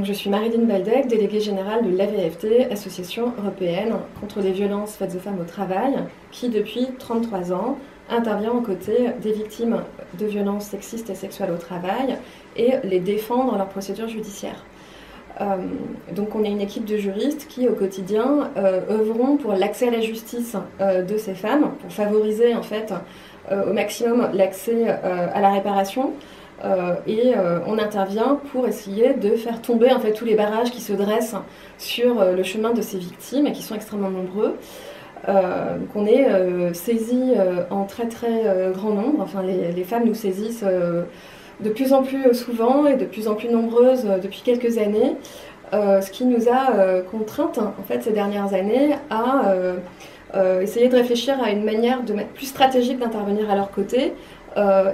Je suis Maridine Baldec, déléguée générale de l'AVFT, Association européenne contre les violences faites aux femmes au travail, qui depuis 33 ans intervient aux côtés des victimes de violences sexistes et sexuelles au travail et les défend dans leurs procédures judiciaires. Euh, donc on est une équipe de juristes qui au quotidien euh, œuvront pour l'accès à la justice euh, de ces femmes, pour favoriser en fait au maximum l'accès à la réparation, euh, et euh, on intervient pour essayer de faire tomber en fait tous les barrages qui se dressent sur euh, le chemin de ces victimes et qui sont extrêmement nombreux. donc on est saisi en très très grand nombre. Enfin, les, femmes nous saisissent de plus en plus souvent et de plus en plus nombreuses depuis quelques années, ce qui nous a contraintes en fait ces dernières années à essayer de réfléchir à une manière de mettre plus stratégique d'intervenir à leur côté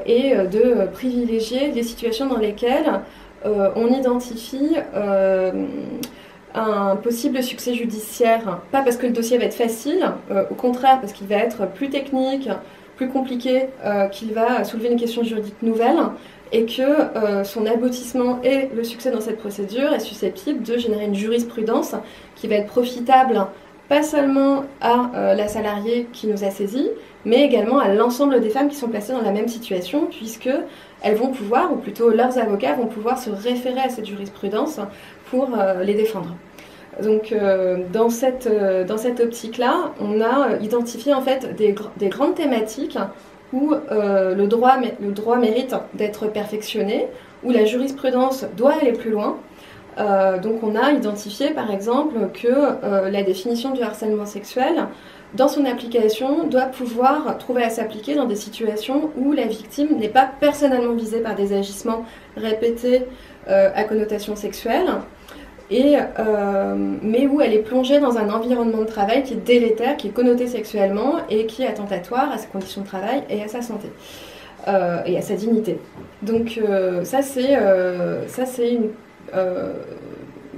et de privilégier les situations dans lesquelles euh, on identifie euh, un possible succès judiciaire, pas parce que le dossier va être facile, au contraire parce qu'il va être plus technique, plus compliqué, qu'il va soulever une question juridique nouvelle, et que son aboutissement et le succès dans cette procédure est susceptible de générer une jurisprudence qui va être profitable pas seulement à la salariée qui nous a saisis, mais également à l'ensemble des femmes qui sont placées dans la même situation, puisque elles vont pouvoir, ou plutôt leurs avocats vont pouvoir se référer à cette jurisprudence pour euh, les défendre. Donc euh, dans cette, euh, cette optique-là, on a identifié en fait des, des grandes thématiques où le, droit, le droit mérite d'être perfectionné, où la jurisprudence doit aller plus loin. Donc on a identifié par exemple que la définition du harcèlement sexuel dans son application, doit pouvoir trouver à s'appliquer dans des situations où la victime n'est pas personnellement visée par des agissements répétés euh, à connotation sexuelle, euh, mais où elle est plongée dans un environnement de travail qui est délétère, qui est connoté sexuellement et qui est attentatoire à ses conditions de travail et à sa santé. Euh, et à sa dignité. Donc c'est ça c'est une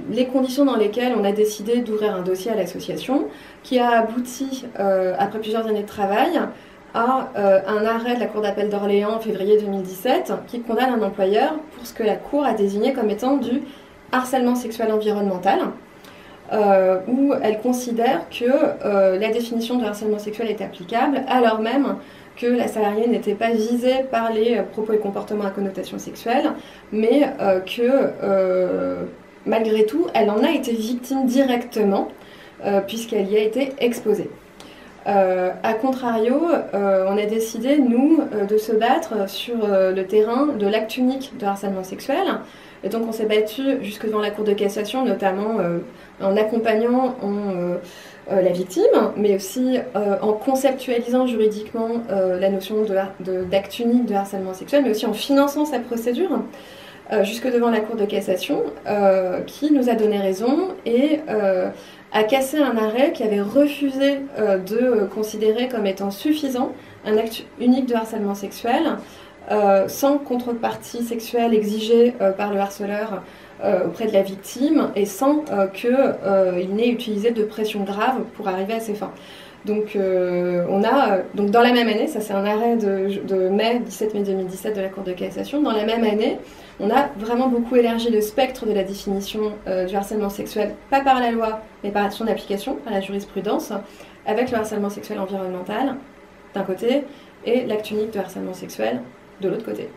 les conditions dans lesquelles on a décidé d'ouvrir un dossier à l'association, qui a abouti, euh, après plusieurs années de travail, à euh, un arrêt de la Cour d'appel d'Orléans en février 2017 qui condamne un employeur pour ce que la Cour a désigné comme étant du harcèlement sexuel environnemental, euh, où elle considère que la définition de harcèlement sexuel est applicable alors même que la salariée n'était pas visée par les propos et comportements à connotation sexuelle, mais que malgré tout, elle en a été victime directement, euh, puisqu'elle y a été exposée. Euh, a contrario, euh, on a décidé, nous, de se battre sur le terrain de l'acte unique de harcèlement sexuel. Et donc on s'est battu jusque devant la Cour de cassation, notamment en accompagnant la victime, mais aussi en conceptualisant juridiquement la notion d'acte unique de harcèlement sexuel, mais aussi en finançant sa procédure. Euh, jusque devant la Cour de cassation, euh, qui nous a donné raison et euh, a cassé un arrêt qui avait refusé de considérer comme étant suffisant un acte unique de harcèlement sexuel, sans contrepartie sexuelle exigée par le harceleur auprès de la victime et sans qu'il n'ait utilisé de pression grave pour arriver à ses fins. Donc, on a, donc dans la même année, ça c'est un arrêt de, de, mai, 17 mai 2017 de la Cour de cassation, dans la même année, on a vraiment beaucoup élargi le spectre de la définition euh, du harcèlement sexuel, pas par la loi, mais par son application, par la jurisprudence, avec le harcèlement sexuel environnemental d'un côté et l'acte unique de harcèlement sexuel de l'autre côté.